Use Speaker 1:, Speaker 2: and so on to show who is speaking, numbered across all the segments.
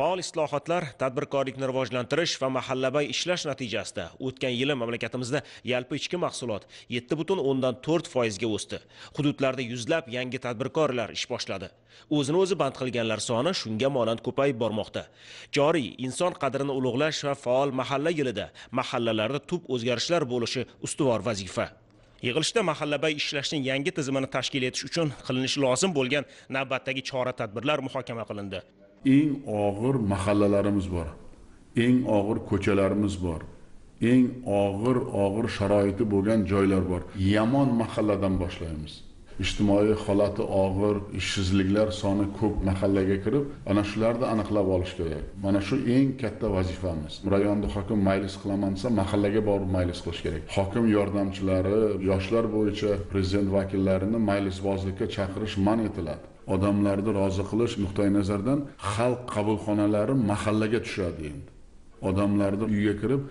Speaker 1: faol islohotlar tadbirkorlikni rivojlantirish va mahallabay ishlash natijasida o'tgan yili mamlakatimizda yalpi ichki mahsulot yetti butun o'ndan to'rt foizga o'sdi. Hududlarda yuzlab yangi tadbirkorlar ish boshladi. O'zini o'zi band qilganlar soni shunga monand ko'payib bormoqda. Joriy inson qadrini ulug'lash va faol mahalla yilida mahallalarda tub o'zgarishlar bo'lishi ustuvor vazifa. Yig'ilishda mahallabay ishlashning yangi tizimini tashkil etish uchun qilinishi lozim bo'lgan navbatdagi chora tadbirlar muhokama qilindi.
Speaker 2: Eng og'ir mahallalarimiz bor. Eng og'ir ko'chalarimiz bor. Eng og'ir og'ir sharoiti bo'lgan joylar bor. Yomon mahalladan boshlaymiz. Ijtimoiy holati og'ir ishsizliklar soni ko'p mahallaga kirib ana shularni aniqlab olish kerak. Mana shu eng katta vazifamiz. Rayonni hokim maylis qilaman desa mahallaga borib maylis qilish kerak. Hokim yordamchilari yoshlar bo'yicha prezident vakillarini maylisbozlikka chaqirish man etiladi. Odamlarni rozi qilish nuqtai nazardan xalq qabulxonalari mahallaga tushadi endi. Odamlarni uyga kirib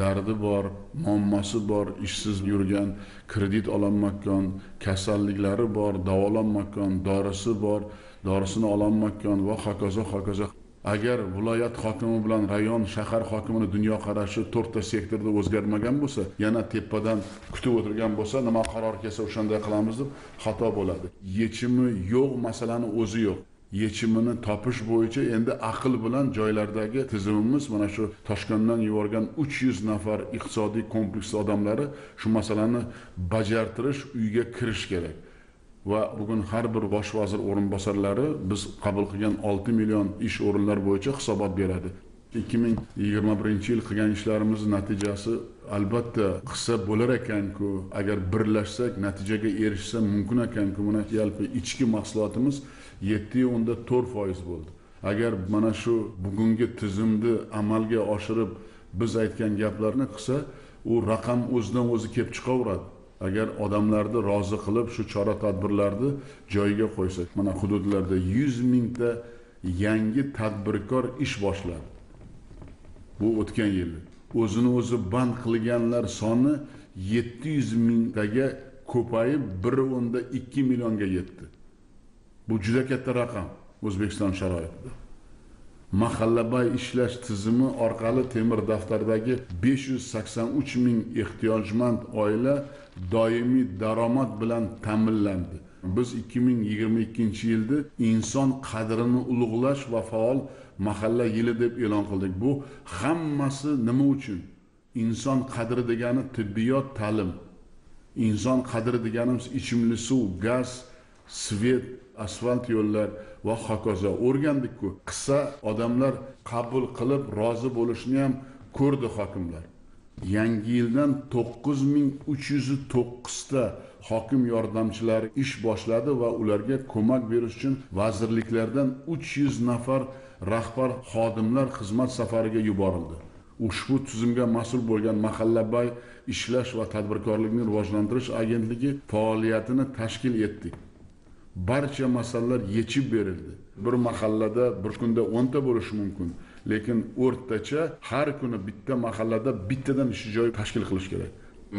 Speaker 2: dardi bor muammosi bor ishsiz yurgan kredit ololmayotgan kasalliklari bor davolanmayotgan dorisi bor dorisini ololmayotgan va hokazo hokazo. Agar viloyat hokimi bilan rayon shahar hokimini dunyoqarashi to'rtta sektorda o'zgarmagan bo'lsa yana tepadan kutib o'tirgan bo'lsa nima qaror kelsa o'shanday qilamiz deb xato bo'ladi. Yechimi yo'q masalani o'zi yo'q. Yechimini topish bo'yicha endi aql bilan joylardagi tizimimiz mana shu toshkentdan yuborgan uch yuz nafar iqtisodiy kompleks odamlari shu masalani bajartirish uyga kirish kerak. Va bugun har bir bosh vazir o'rinbosarlari biz qabul qilgan olti million ish o'rinlari bo'yicha hisobot beradi. ikki ming yigirma birinchi yil qilgan ishlarimizni natijasi albatta qilsa bo'lar ekanku agar birlashsak natijaga erishsa mumkin ekanku. Mana yalpi ichki mahsulotimiz yetti o'nda to'rt foiz bo'ldi. Agar mana shu bugungi tizimni amalga oshirib biz aytgan gaplarni qilsa u raqam o'zidan o'zi kelib chiqaveradi. Agar odamlarni rozi qilib shu chora tadbirlarni joyiga qo'ysak mana hududlarda yuz mingta yangi tadbirkor ish boshladi. Bu o'tgan yili. O'zini o'zi band qilganlar soni yetti yuz mingtaga ko'payib bir o'nda ikki millionga yetdi. Bu juda katta raqam o'zbekiston sharoitida. Mahallabay ishlash tizimi orqali temir daftardagi besh yuz sakson uch ming ehtiyojmand oila doimiy daromad bilan ta'minlandi. Biz ikki ming yigirma ikkinchi yilda inson qadrini ulug'lash va faol mahalla yili deb e'lon qildik. Bu hammasi nima uchun? Inson qadri degani tibbiyot ta'lim. Inson qadri deganimiz ichimli suv gaz svet asfalt yo'llar va hokazo o'rgandikku. Qissa odamlar qabul qilib rozi bo'lishni ham ko'rdi hokimlar. Yangi yildan to'qqiz ming uch yuz to'qqizta hokim yordamchilari ish boshladi va ularga ko'mak berish uchun vazirliklardan uch yuz nafar rahbar xodimlar xizmat safariga yuborildi. Ushbu tizimga mas'ul bo'lgan mahallabay ishlash va tadbirkorlikni rivojlantirish agentligi faoliyatini tashkil etdik barcha masalalar yechib berildi. Bir mahallada bir kunda o'nta bo'lishi mumkin lekin o'rtacha har kuni bitta mahallada bittadan ish joyi tashkil qilish kerak.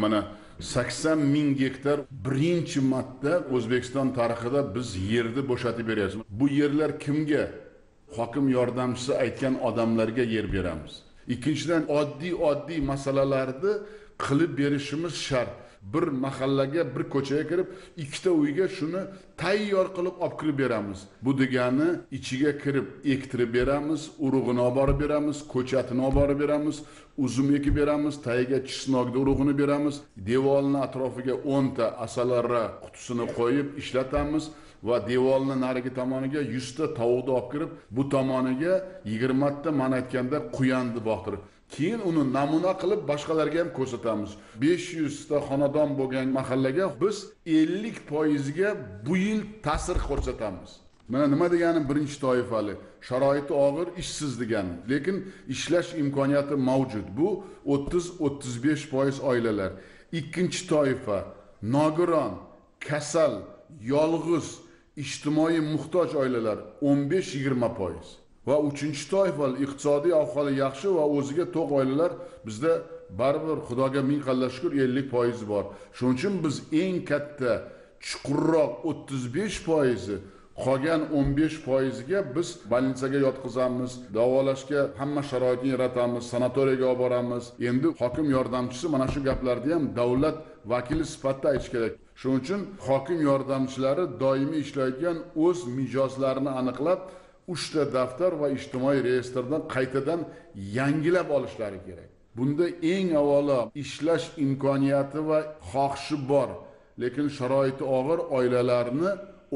Speaker 2: Mana sakson ming gektar birinchi marta o'zbekiston tarixida biz yerni bo'shatib beryapmiz. Bu yerlar kimga hokim yordamchisi aytgan odamlarga yer beramiz? Ikkinchidan oddiy oddiy masalalarni qilib berishimiz shart. Bir mahallaga bir ko'chaga kirib ikkita uyga shuni tayyor qilib olib kirib beramiz. Bu degani ichiga kirib ektirib beramiz urug'ini olib borib beramiz ko'chatini olib borib beramiz uzum ekib beramiz tagiga chisnokni urug'ini beramiz devorni atrofiga o'nta asalarra qutisini qo'yib ishlatamiz va devorni narigi tomoniga yuzta tovuqni olib kirib bu tomoniga yigirmata man aytganda quyanni boqtirib keyin uni namuna qilib boshqalarga ham ko'rsatamiz. Besh yuzta xonadon bo'lgan mahallaga biz ellik foizga bu yil ta'sir ko'rsatamiz. Mana nima degani birinchi toifali sharoiti og'ir ishsiz degani. Lekin ishlash imkoniyati mavjud. Bu o'ttiz o'ttiz besh foiz oilalar. Ikkinchi toifa nogiron kasal yolg'iz ijtimoiy muhtoj oilalar o'n besh yigirma foiz. Va uchinchi toifa iqtisodiy ahvoli yaxshi va o'ziga to'q oilalar bizda baribir xudoga ming qalla shukur ellik foizi bor. Shuning uchun biz eng katta chuqurroq o'ttiz besh foizi qolgan 15 foiziga biz больницаga yotqizamiz davolashga hamma sharoitni yaratamiz sanatoriyaga olib boramiz. Endi hokim yordamchisi mana shu gaplarni ham davlat vakili sifatida aytish kerak. Shuning uchun hokim yordamchilari doimiy ishlaydigan o'z mijozlarini aniqlab uchta daftar va ijtimoiy reyestrdan qaytadan yangilab olishlari kerak. Bunda eng avvalo ishlash imkoniyati va xohishi bor lekin sharoiti og'ir oilalarni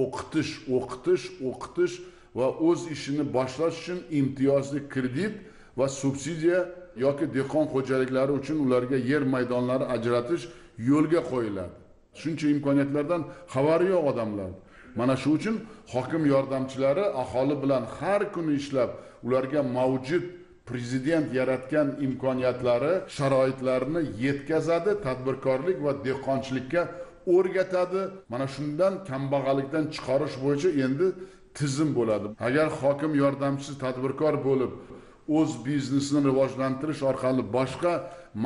Speaker 2: o'qitish o'qitish o'qitish va o'z ishini boshlash uchun imtiyozli kredit va subsidiya yoki dehqon xo'jaliklari uchun ularga yer maydonlari ajratish yo'lga qo'yiladi. Shuncha imkoniyatlardan xabari yo'q odamlar mana shu uchun hokim yordamchilari aholi bilan har kuni ishlab ularga mavjud prezident yaratgan imkoniyatlari sharoitlarni yetkazadi tadbirkorlik va dehqonchilikka o'rgatadi. Mana shundan kambag'allikdan chiqarish bo'yicha endi tizim bo'ladi. Agar hokim yordamchisi tadbirkor bo'lib o'z biznesini rivojlantirish orqali boshqa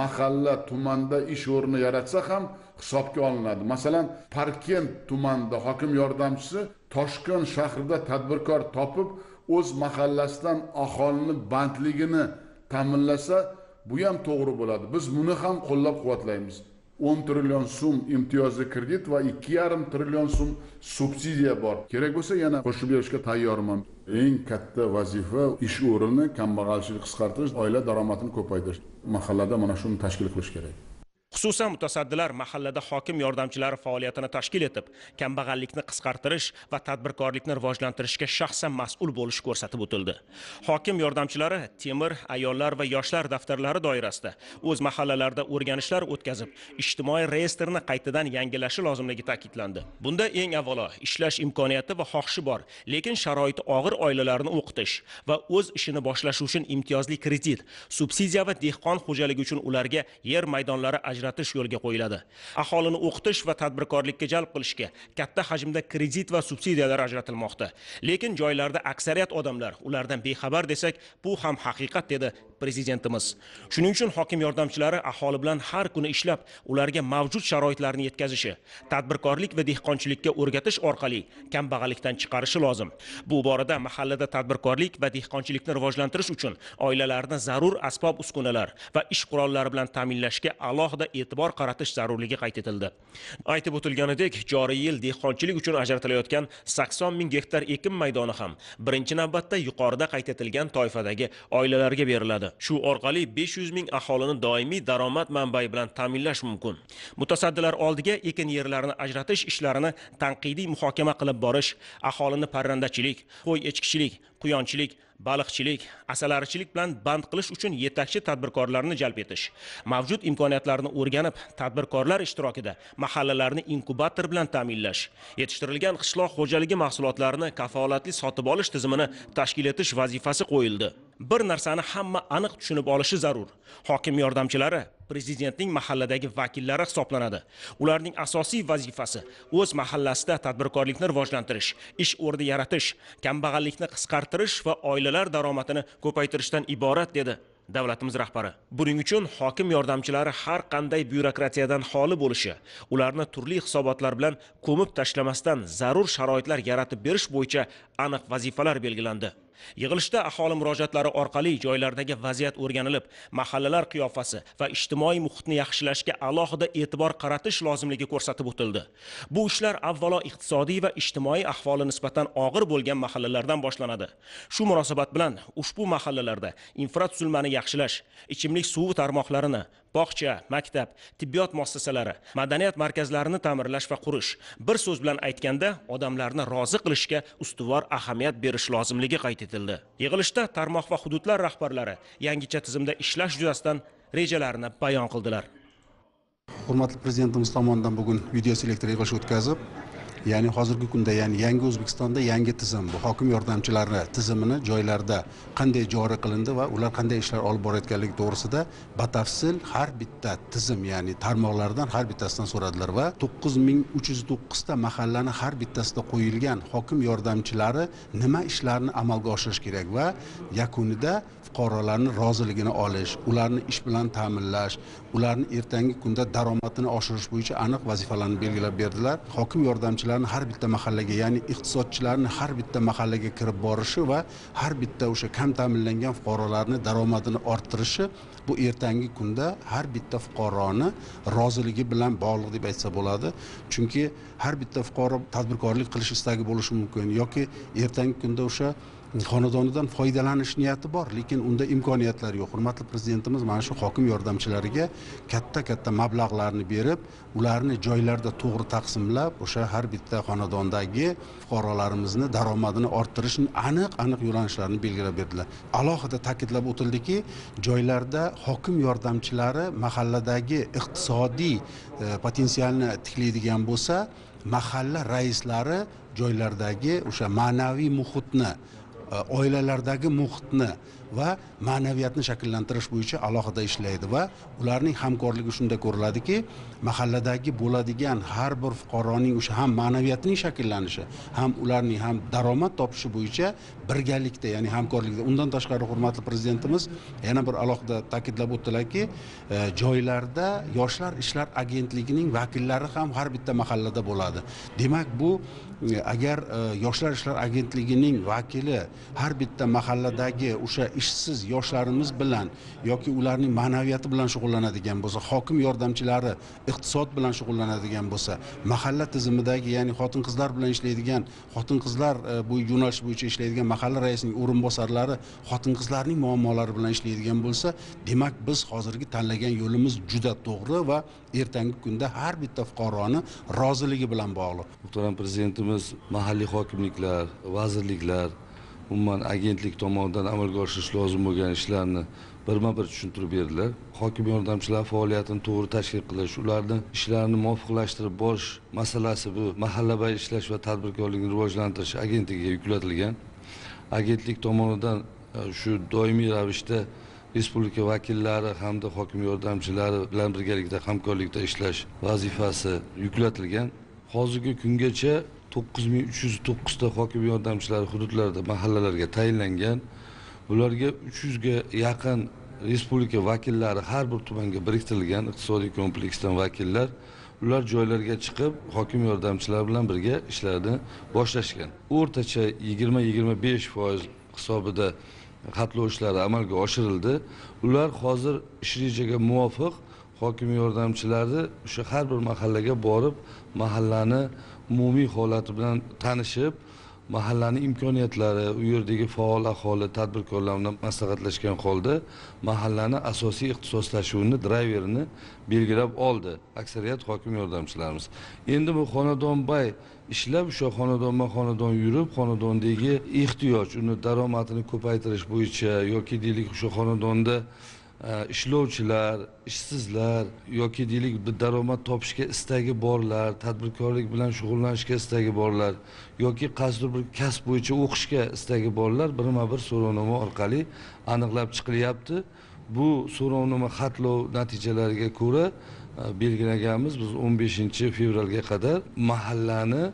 Speaker 2: mahalla tumanda ish o'rni yaratsa ham hisobga olinadi. Masalan parkent tumanida hokim yordamchisi toshkent shahrida tadbirkor topib o'z mahallasidan aholini bandligini ta'minlasa bu ham to'g'ri bo'ladi. Biz buni ham qo'llab quvvatlaymiz o'n trillion so'm imtiyozli kredit va ikki yarim trillion so'm subsidiya bor. Kerak bo'lsa yana qo'shib berishga tayyorman. Eng katta vazifa ish o'rini kambag'alchilikni qisqartirish oila daromadini ko'paytirish. Mahallada mana shuni tashkil qilish kerak.
Speaker 1: Xususan mutasaddilar mahallada hokim yordamchilari faoliyatini tashkil etib kambag'allikni qisqartirish va tadbirkorlikni rivojlantirishga shaxsan mas'ul bo'lishi ko'rsatib o'tildi. Hokim yordamchilari temir ayollar va yoshlar daftarlari doirasida o'z mahallalarida o'rganishlar o'tkazib ijtimoiy reyestrni qaytadan yangilashi lozimligi ta'kidlandi. Bunda eng avvalo ishlash imkoniyati va xohishi bor lekin sharoiti og'ir oilalarni o'qitish va o'z ishini boshlashi uchun imtiyozli kredit subsidiya va dehqon xo'jaligi uchun ularga yer maydonlari ajratish yo'lga qo'yiladi. Aholini o'qitish va tadbirkorlikka jalb qilishga katta hajmda kredit va subsidiyalar ajratilmoqda. Lekin joylarda aksariyat odamlar ulardan bexabar desak bu ham haqiqat dedi prezidentimiz. Shuning uchun hokim yordamchilari aholi bilan har kuni ishlab ularga mavjud sharoitlarni yetkazishi tadbirkorlik va dehqonchilikka o'rgatish orqali kambag'allikdan chiqarishi lozim. Bu borada mahallada tadbirkorlik va dehqonchilikni rivojlantirish uchun oilalarni zarur asbob uskunalar va ish qurollari bilan ta'minlashga alohida e'tibor qaratish zarurligi qayd etildi. Aytib o'tilganidek joriy yil dehqonchilik uchun ajratilayotgan 80 ming gektar ekin maydoni ham birinchi navbatda yuqorida qayd etilgan toifadagi oilalarga beriladi. Shu orqali 500 ming aholini doimiy daromad manbai bilan ta'minlash mumkin. Mutasaddilar oldiga ekin yerlarini ajratish ishlarini tanqidiy muhokama qilib borish aholini parrandachilik qo'y echkichilik quyonchilik baliqchilik asalarichilik bilan band qilish uchun yetakchi tadbirkorlarni jalb etish mavjud imkoniyatlarni o'rganib tadbirkorlar ishtirokida mahallalarni inkubator bilan ta'minlash yetishtirilgan qishloq xo'jaligi mahsulotlarini kafolatli sotib olish tizimini tashkil etish vazifasi qo'yildi. Bir narsani hamma aniq tushunib olishi zarur. Hokim yordamchilari prezidentning mahalladagi vakillari hisoblanadi. Ularning asosiy vazifasi o'z mahallasida tadbirkorlikni rivojlantirish ish o'rni yaratish kambag'allikni qisqartirish va oilalar daromadini ko'paytirishdan iborat dedi davlatimiz rahbari. Buning uchun hokim yordamchilari har qanday byurokratiyadan xoli bo'lishi ularni turli hisobotlar bilan ko'mib tashlamasdan zarur sharoitlar yaratib berish bo'yicha aniq vazifalar belgilandi. Yig'ilishda aholi murojaatlari orqali joylardagi vaziyat o'rganilib mahallalar qiyofasi va ijtimoiy muhitni yaxshilashga alohida e'tibor qaratish lozimligi ko'rsatib o'tildi. Bu ishlar avvalo iqtisodiy va ijtimoiy ahvoli nisbatan og'ir bo'lgan mahallalardan boshlanadi. Shu munosabat bilan ushbu mahallalarda infratuzilmani yaxshilash ichimlik suvi tarmoqlarini bog'cha maktab tibbiyot muassasalari madaniyat markazlarini ta'mirlash va qurish. Bir so'z bilan aytganda odamlarni rozi qilishga ustuvor ahamiyat berish lozimligi qayd etildi. Yig'ilishda tarmoq va hududlar rahbarlari yangicha tizimda ishlash yuzasidan rejalarini bayon qildilar.
Speaker 3: Hurmatli prezidentimiz tomonidan bugun video selektor yig'ilishi o'tkazib ya'ni hozirgi kunda ya'ni yangi o'zbekistonda yangi tizim. Bu hokim yordamchilari tizimini joylarda qanday joriy qilindi va ular qanday ishlar olib borayotganligi to'g'risida batafsil har bitta tizim ya'ni tarmoqlardan har bittasidan so'radilar va to'qqiz ming uch yuz to'qqizta mahallani har bittasida qo'yilgan hokim yordamchilari nima ishlarni amalga oshirish kerak va yakunida fuqarolarni roziligini olish ularni ish bilan ta'minlash ularni ertangi kunda daromadini oshirish bo'yicha aniq vazifalarni belgilab berdilar. Hokim yordamchilari yordamchilarni har bitta mahallaga ya'ni iqtisodchilarni har bitta mahallaga kirib borishi va har bitta o'sha kam ta'minlangan fuqarolarni daromadini orttirishi bu ertangi kunda har bitta fuqaroni roziligi bilan bog'liq deb aytsa bo'ladi. Chunki har bitta fuqaro tadbirkorlik qilish istagi bo'lishi mumkin yoki ertangi kunda o'sha xonadonidan foydalanish niyati bor lekin unda imkoniyatlar yo'q. Hurmatli prezidentimiz mana shu hokim yordamchilariga katta katta mablag'larni berib ularni joylarda to'g'ri taqsimlab o'sha har bitta xonadondagi fuqarolarimizni daromadini orttirishni aniq aniq yo'nalishlarini belgilab berdilar. Alohida ta'kidlab o'tildiki joylarda hokim yordamchilari mahalladagi iqtisodiy e, potensialni tiklaydigan bo'lsa mahalla raislari joylardagi o'sha ma'naviy muhitni E, oilalardagi muhitni va ma'naviyatni shakllantirish bo'yicha alohida ishlaydi va ularning hamkorligi shunda ko'riladiki mahalladagi bo'ladigan har bir fuqaroning o'sha ham ma'naviyatining shakllanishi ham ularning ham daromad topishi bo'yicha birgalikda ya'ni hamkorlikda. Undan tashqari hurmatli prezidentimiz yana bir alohida ta'kidlab o'tdilarki e, joylarda yoshlar ishlar agentligining vakillari ham har bitta mahallada bo'ladi. Demak bu E, agar e, yoshlar ishlar agentligining vakili har bitta mahalladagi o'sha ishsiz yoshlarimiz bilan yoki ularning ma'naviyati bilan shug'ullanadigan bo'lsa hokim yordamchilari iqtisod bilan shug'ullanadigan bo'lsa mahalla tizimidagi ya'ni xotin qizlar bilan ishlaydigan xotin qizlar e, bu yo'nalish bo'yicha ishlaydigan mahalla raisining o'rinbosarlari xotin qizlarning muammolari bilan ishlaydigan bo'lsa demak biz hozirgi tanlagan yo'limiz juda to'g'ri va ertangi kunda har bitta fuqaroni roziligi bilan bog'liq.
Speaker 4: Muhtaram prezidentimiz mahalliy hokimliklar vazirliklar umuman agentlik tomonidan amalga oshirish lozim bo'lgan ishlarni birma bir tushuntirib berdilar. Hokim yordamchilar faoliyatini to'g'ri tashkil qilish ularni ishlarini muvofiqlashtirib borish masalasi bu mahallabay ishlash va tadbirkorlikni rivojlantirish agentligiga yuklatilgan. Agentlik tomonidan e, shu doimiy ravishda respublika vakillari hamda hokim yordamchilari bilan birgalikda hamkorlikda ishlash vazifasi yuklatilgan. Hozirgi kungacha to'qqiz ming uch yuz to'qqizta hokim yordamchilari hududlarda mahallalarga tayinlangan. Bularga uch yuzga yaqin respublika vakillari har bir tumanga biriktirilgan iqtisodiy kompleksdan vakillar ular joylarga chiqib hokim yordamchilari bilan birga ishlarni boshlashgan. O'rtacha yigirma yigirma besh foiz hisobida qatlov ishlari amalga oshirildi. Ular hozir ish rejaga muvofiq hokim yordamchilari o'sha har bir mahallaga borib mahallani umumiy holati bilan tanishib mahallani imkoniyatlari u yerdagi faol aholi tadbirkorlar bilan maslahatlashgan holda mahallani asosiy ixtisoslashuvini drayverini belgilab oldi. Aksariyat hokim yordamchilarimiz. Endi bu xonadonbay ishlab o'sha xonadonma xonadon yurib xonadondagi ehtiyoj uni daromadini ko'paytirish bo'yicha yoki deylik o'sha xonadonda Э, ishlovchilar ishsizlar yoki deylik bir daromad topishga istagi borlar tadbirkorlik bilan shug'ullanishga istagi borlar yoki qaysidir bir kasb bo'yicha o'qishga istagi borlar birma bir so'rovnoma orqali aniqlab chiqilyapti. Bu so'rovnoma xatlov natijalariga ko'ra e, belgilaganmiz biz o'n beshinchi fevralga qadar mahallani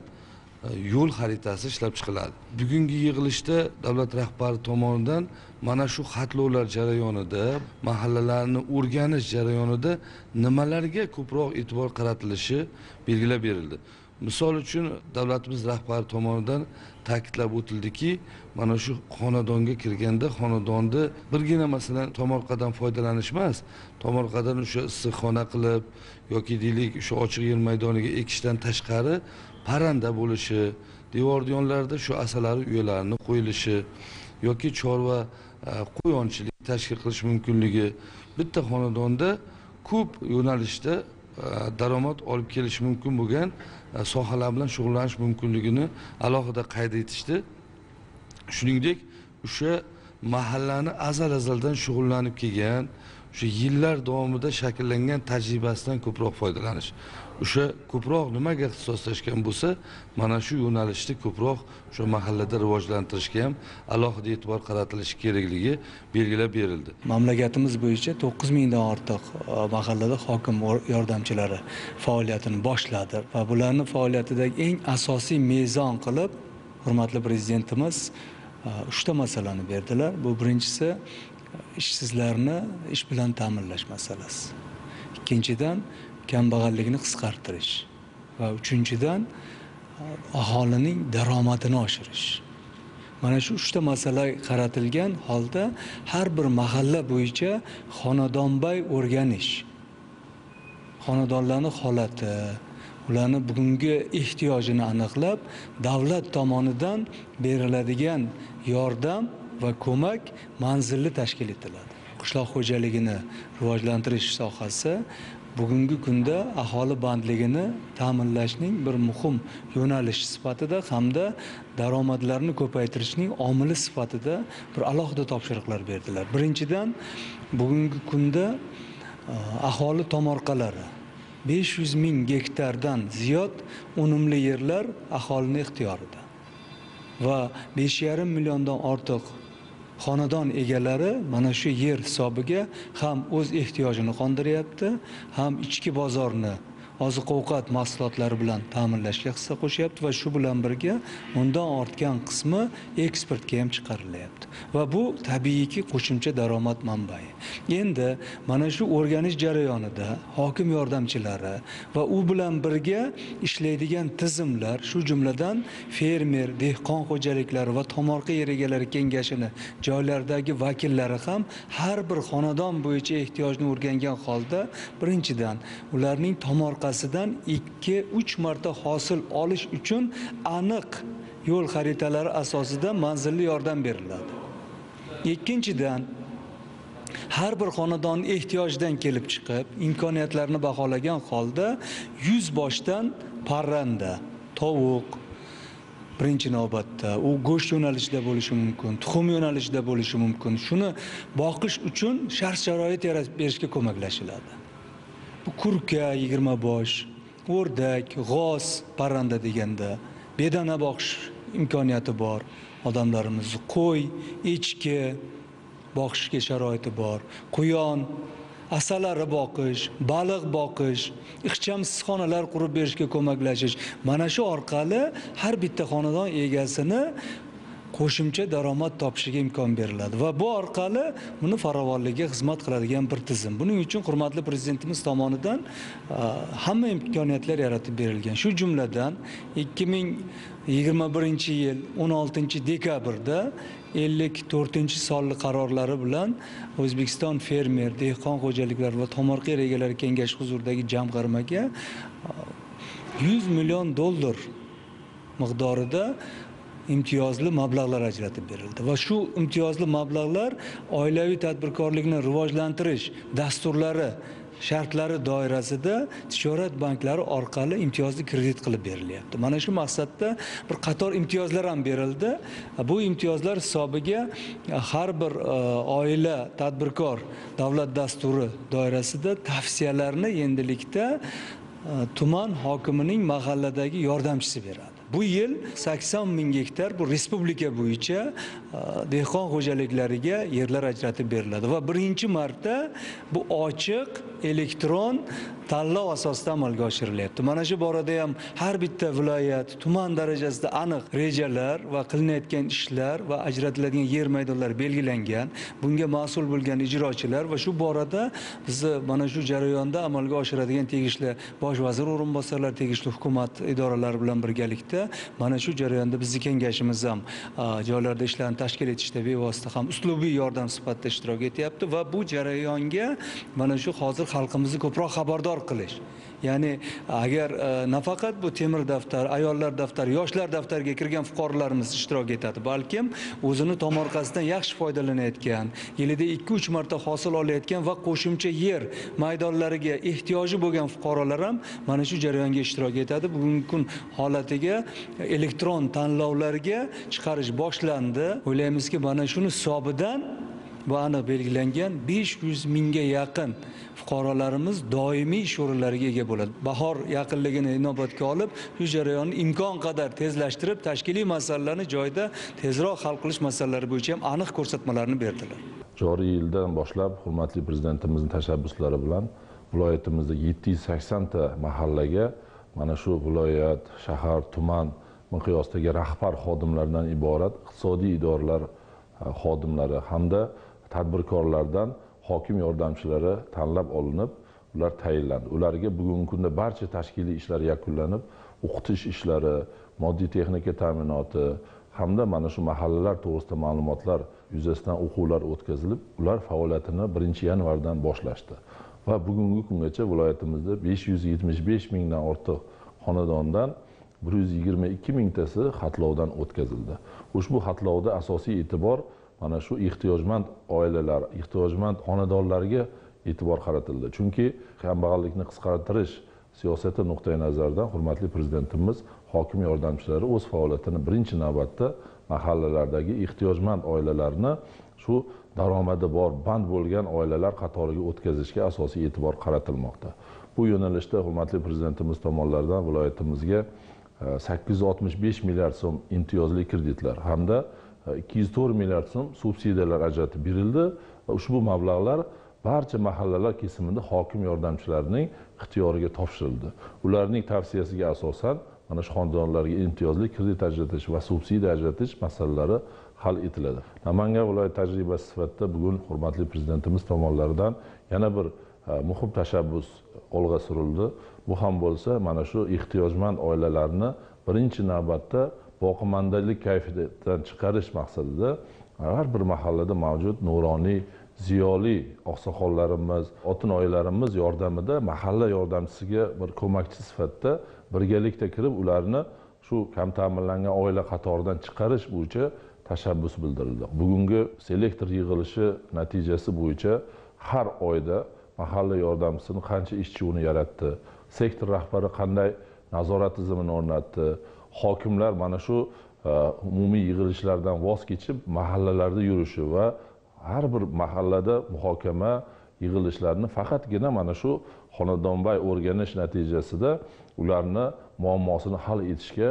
Speaker 4: E, yo'l xaritasi ishlab chiqiladi. Bugungi yig'ilishda davlat rahbari tomonidan mana shu xatlovlar jarayonida mahallalarni o'rganish jarayonida nimalarga ko'proq e'tibor qaratilishi belgilab berildi. Misol uchun davlatimiz rahbari tomonidan ta'kidlab o'tildiki mana shu xonadonga kirganda xonadonni birgina masalan tomorqadan foydalanish emas tomorqadan o'sha issiqxona qilib yoki deylik o'sha ochiq yer maydoniga ekishdan tashqari parranda bo'lishi devor yonlarida shu asalari uyalarini qo'yilishi yoki chorva e, quyonchilik tashkil qilish mumkinligi bitta xonadonda ko'p yo'nalishda e, daromad olib kelish mumkin bo'lgan e, sohalar bilan shug'ullanish mumkinligini alohida qayd etishdi. Shuningdek o'sha mahallani azal azaldan shug'ullanib kelgan o'sha yillar davomida shakllangan tajribasidan ko'proq foydalanish. O'sha ko'proq nimaga ixtisoslashgan bo'lsa mana shu yo'nalishni ko'proq o'sha mahallada rivojlantirishga ham alohida e'tibor qaratilishi kerakligi belgilab berildi.
Speaker 5: Mamlakatimiz bo'yicha to'qqiz mingdan ortiq e, mahallada hokim yordamchilari faoliyatini boshladi va bularni faoliyatidagi eng asosiy mezon qilib hurmatli prezidentimiz e, uchta masalani berdilar. Bu birinchisi e, ishsizlarni ish bilan ta'minlash masalasi. Ikkinchidan kambag'alligini qisqartirish va uchinchidan aholining daromadini oshirish. Mana shu uchta masala qaratilgan holda har bir mahalla bo'yicha xonadonbay o'rganish xonadonlarni holati ularni bugungi ehtiyojini aniqlab davlat tomonidan beriladigan yordam va ko'mak manzilli tashkil etiladi. Qishloq xo'jaligini rivojlantirish sohasi bugungi kunda aholi bandligini ta'minlashning bir muhim yo'nalishi sifatida hamda daromadlarni ko'paytirishning omili sifatida bir alohida topshiriqlar berdilar. Birinchidan bugungi kunda e, aholi tomorqalari 500 ming gektardan ziyod unumli yerlar aholini ixtiyorida va 5,5 milliondan ortiq xonadon egalari mana shu yer hisobiga ham o'z ehtiyojini qondiryapti ham ichki bozorni oziq ovqat mahsulotlari bilan ta'minlashga hissa qo'shyapti va shu bilan birga undan ortgan qismi eksportga ham chiqarilyapti. Va bu tabiiyki qo'shimcha daromad manbai. Endi mana shu o'rganish jarayonida hokim yordamchilari va u bilan birga ishlaydigan tizimlar shu jumladan fermer dehqon xo'jaliklari va tomorqa yer egalari kengashini joylardagi vakillari ham har bir xonadon bo'yicha ehtiyojni o'rgangan holda birinchidan ularning tomorqa ikki uch marta hosil olish uchun aniq yo'l xaritalari asosida manzilli yordam beriladi. Ikkinchidan har bir xonadon ehtiyojidan kelib chiqib imkoniyatlarini baholagan holda yuz boshdan parranda tovuq birinchi navbatda u go'sht yo'nalishida bo'lishi mumkin tuxum yo'nalishida bo'lishi mumkin. Shuni boqish uchun shart sharoit yaratib berishga ko'maklashiladi. Kurka yigirma bosh o'rdak g'oz parranda deganda bedana boqish imkoniyati bor. Odamlarimizni qo'y echki boqishga sharoiti bor. Quyon asalari boqish baliq boqish ixcham issiqxonalar qurib berishga ko'maklashish. Mana shu orqali har bitta xonadon egasini qo'shimcha daromad topishiga imkon beriladi. Va bu orqali uni farovonligiga xizmat qiladigan bir tizim. Buning uchun hurmatli prezidentimiz tomonidan hamma imkoniyatlar yaratib berilgan. Shu jumladan ikki ming yigirma birinchi yil o'n oltinchi dekabrda ellik to'rtinchi sonli qarorlari bilan o'zbekiston fermer dehqon xo'jaliklari va tomorqa egalari kengashi huzuridagi jamg'armaga yuz million dollar miqdorida imtiyozli mablag'lar ajratib berildi. Va shu imtiyozli mablag'lar oilaviy tadbirkorlikni rivojlantirish dasturlari shartlari doirasida tijorat banklari orqali imtiyozli kredit qilib berilyapti. Mana shu maqsadda bir qator imtiyozlar ham berildi. Bu imtiyozlar hisobiga e, har bir e, oila tadbirkor davlat dasturi doirasida tavsiyalarni endilikda e, tuman hokimining mahalladagi yordamchisi beradi. Bu yil 80 ming gektar bu respublika bo'yicha e, dehqon xo'jaliklariga yerlar ajratib beriladi. Va birinchi marta bu ochiq elektron tanlov asosida amalga oshirilyapti. Mana shu borada ham har bitta viloyat tuman darajasida aniq rejalar va qilinayotgan ishlar va ajratiladigan yer maydonlari belgilangan. Bunga mas'ul bo'lgan ijrochilar va shu borada bizni mana shu jarayonda amalga oshiradigan tegishli bosh vazir o'rinbosarlari tegishli hukumat idoralari bilan birgalikda mana shu jarayonda bizni kengashimiz ham joylarda ishlarni tashkil etishda bevosita ham uslubiy yordam sifatida ishtirok etyapti va bu jarayonga mana shu hozir xalqimizni ko'proq xabardor qilish. Ya'ni agar e, nafaqat bu temir daftar ayollar daftari yoshlar daftariga kirgan fuqarolarimiz ishtirok etadi balkim o'zini tomorqasidan yaxshi foydalanayotgan yilida ikki uch marta hosil olayotgan va qo'shimcha yer maydonlariga ehtiyoji bo'lgan fuqarolar ham mana shu jarayonga ishtirok etadi. Bugungi kun holatiga elektron tanlovlarga chiqarish boshlandi. O'ylaymizki mana shuni hisobidan bu aniq belgilangan 500 mingga yaqin fuqarolarimiz doimiy ish o'rinlariga ega bo'ladi. Bahor yaqinligini inobatga olib shu jarayonni imkon qadar tezlashtirib tashkiliy masalalarni joyida tezroq hal qilish masalalari bo'yicha ham aniq ko'rsatmalarni berdilar.
Speaker 6: Joriy yildan boshlab hurmatli prezidentimizning tashabbuslari bilan viloyatimizda yetti yuz saksonta mahallaga mana shu viloyat shahar tuman miqyosidagi rahbar xodimlardan iborat iqtisodiy idoralar e, xodimlari hamda tadbirkorlardan hokim yordamchilari tanlab olinib ular tayinlandi. Ularga bugungi kunda barcha tashkiliy ishlar yakunlanib o'qitish ishlari moddiy texnika ta'minoti hamda mana shu mahallalar to'g'risida ma'lumotlar yuzasidan o'quvlar o'tkazilib ular faoliyatini birinchi yanvardan boshlashdi. Va bugungi kungacha viloyatimizda besh yuz yetmish besh mingdan ortiq xonadondan bir yuz yigirma ikki mingtasi xatlovdan o'tkazildi. Ushbu xatlovda asosiy e'tibor mana shu ehtiyojmand oilalar ehtiyojmand xonadonlarga e'tibor qaratildi. Chunki kambag'allikni qisqartirish siyosati nuqtai nazaridan hurmatli prezidentimiz hokim yordamchilari o'z faoliyatini birinchi navbatda mahallalardagi ehtiyojmand oilalarni shu daromadi bor band bo'lgan oilalar qatoriga o'tkazishga asosiy e'tibor qaratilmoqda. Bu yo'nalishda hurmatli prezidentimiz tomonidan viloyatimizga e, sakkiz yuz oltmish besh milliard so'm imtiyozli kreditlar hamda ikki yuz to'rt milliard so'm subsidiyalar ajratib berildi. Va ushbu mablag'lar barcha mahallalar kesimida hokim yordamchilarining ixtiyoriga topshirildi. Ularning tavsiyasiga asosan mana shu xonadonlarga imtiyozli kredit ajratish va subsidiya ajratish masalalari hal etiladi. Namangan viloyati tajribasi sifatida bugun hurmatli prezidentimiz tomonlaridan yana bir e, muhim tashabbus olg'a surildi. Bu ham bo'lsa mana shu ehtiyojmand oilalarni birinchi navbatda boqimandalik kayfiyatidan chiqarish maqsadida har bir mahallada mavjud nuroniy ziyoli oqsoqollarimiz otin oilalarimiz yordamida mahalla yordamchisiga bir ko'makchi sifatida birgalikda kirib ularni shu kam ta'minlangan oila qatoridan chiqarish bo'yicha tashabbus bildirildi. Bugungi selektor yig'ilishi natijasi bo'yicha har oyda mahalla yordamchisini qancha ishchi uni yaratdi sektor rahbari qanday nazorat tizimini o'rnatdi hokimlar mana shu e, umumiy yig'ilishlardan voz kechib mahallalarda yurishi va har bir mahallada muhokama yig'ilishlarni faqatgina mana shu xonadonbay o'rganish natijasida ularni muammosini hal etishga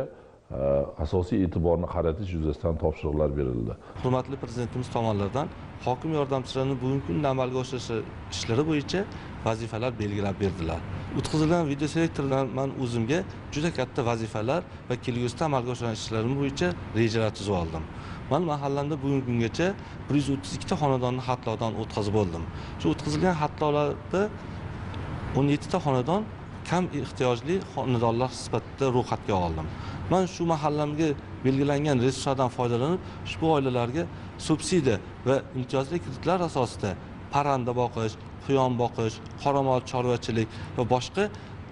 Speaker 6: asosiy e'tiborni qaratish yuzasidan topshiriqlar berildi.
Speaker 7: Hurmatli prezidentimiz tomonidan hokim yordamchilarini bugungi kunda amalga oshirishi ishlari bo'yicha vazifalar belgilab berdilar. O'tkazilgan videoselektordan man o'zimga juda katta vazifalar va kelgusida amalga oshirgan ishlarim bo'yicha rejalar tuzib oldim. Man mahallamda bugungi kungacha bir yuz o'ttiz ikkita xonadonni xatlovdan o'tkazib bo'ldim shu o'tkazilgan xatlovlarda o'n yettita xonadon kam ehtiyojli xonadonlar sifatida ro'yxatga oldim. Man shu mahallamga belgilangan resurslardan foydalanib ushbu oilalarga subsidiya va imtiyozli kreditlar asosida parranda boqish quyon boqish qoramol chorvachilik va boshqa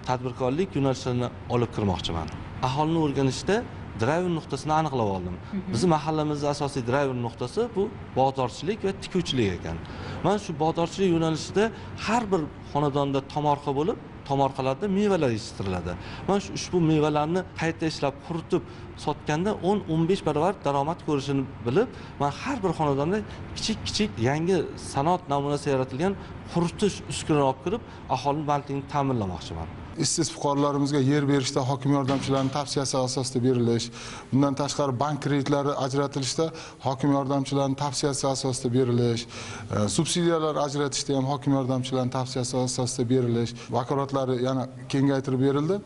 Speaker 7: tadbirkorlik yo'nalishlarini olib kirmoqchiman. Aholini o'rganishda driver nuqtasini aniqlab oldim. Bizni mahallamizni asosiy driver nuqtasi bu bozorchilik va tikuvchilik ekan. Mana shu bozorchilik yo'nalishida har bir xonadonda tomorqa bo'lib tomorqalarda mevalar yetishtiriladi. Mana shu ushbu mevalarni qayta ishlab quritib sotganda o'n o'n besh barobar daromad ko'rishini bilib man har bir xonadonda kichik kichik yangi sanoat namunasi yaratilgan quritish uskunani olib kirib aholini bandligini ta'minlamoqchiman.
Speaker 8: Ishsiz fuqarolarimizga yer berishda hokim yordamchilarining tavsiyasi asosida berilish bundan tashqari bank kreditlari ajratilishda hokim yordamchilarining tavsiyasi asosida berilish e, subsidiyalar ajratishda ham hokim yordamchilarining tavsiyasi asosida berilish vakolatlari yana kengaytirib berildi.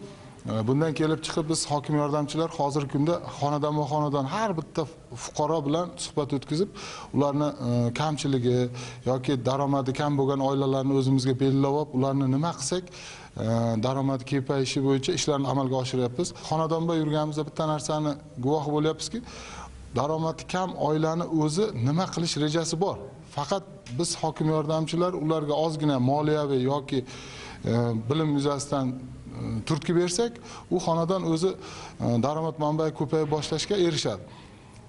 Speaker 8: Bundan kelib chiqib biz hokim yordamchilar hozirgi kunda xonadonma xonadon har bitta fuqaro bilan suhbat o'tkazib ularni e, kamchiligi yoki daromadi kam bo'lgan oilalarni o'zimizga belgilab olib ularni nima qilsak daromad daromadi ko'payishi bo'yicha ishlarni amalga oshiryapmiz. Xonadonda yurganimizda bitta narsani guvohi bo'lyapmizki daromadi kam oilani o'zi nima qilish rejasi bor. Faqat biz hokim yordamchilar ularga ozgina moliyaviy yoki e, bilim yuzasidan turtki bersak u xonadon o'zi daromad manbai ko'payib boshlashga erishadi.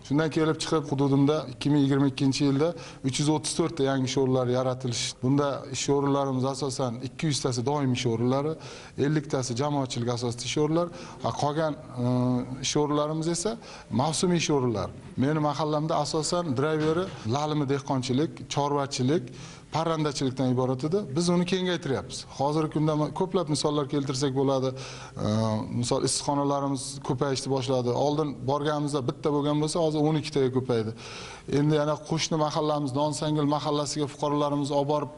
Speaker 8: Shundan kelib chiqib hududimda ikki ming yigirma ikkinchi yilda uch yuz o'ttiz to'rtta yangi ish o'rinlari yaratilishi. Bunda ish o'rinlarimiz asosan ikki yuztasi doimiy ish o'rinlari elliktasi jamoatchilik asosida ish o'rinlari qolgan ish o'rinlarimiz esa mavsumiy ish o'rinlari meni mahallamda asosan drayveri lalimi dehqonchilik chorvachilik parrandachilikdan iborat edi. Biz uni kengaytiryapmiz hozirgi kunda ko'plab misollar keltirsak bo'ladi. Misol issiqxonalarimiz ko'payishni boshladi. Oldin borganimizda bitta bo'lgan bo'lsa hozir o'n ikkitaga ko'paydi. Endi yana qo'shni mahallamiz nonsangil mahallasiga fuqarolarimizni olib borib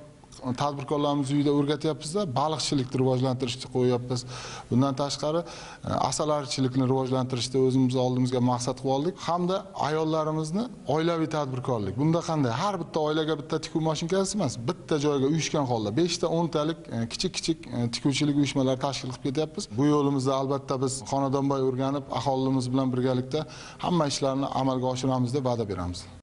Speaker 8: tadbirkorlarimizni uyda o'rgatyapmizda baliqchilikni rivojlantirishni qo'yyapmiz. Bundan tashqari e, asalarichilikni rivojlantirishni o'zimiz oldimizga maqsad qilib oldik hamda ayollarimizni oilaviy tadbirkorlik. Bunda qanday? Har bitta oilaga bitta tikuv mashinkasi emas bitta joyga uyushgan holda beshta o'ntalik e, kichik kichik e, tikuvchilik uyushmalari tashkil qilib ketyapmiz. Bu yo'limizda albatta biz xonadonboy o'rganib aholimiz bilan birgalikda hamma ishlarni amalga oshiramiz deb va'da beramiz.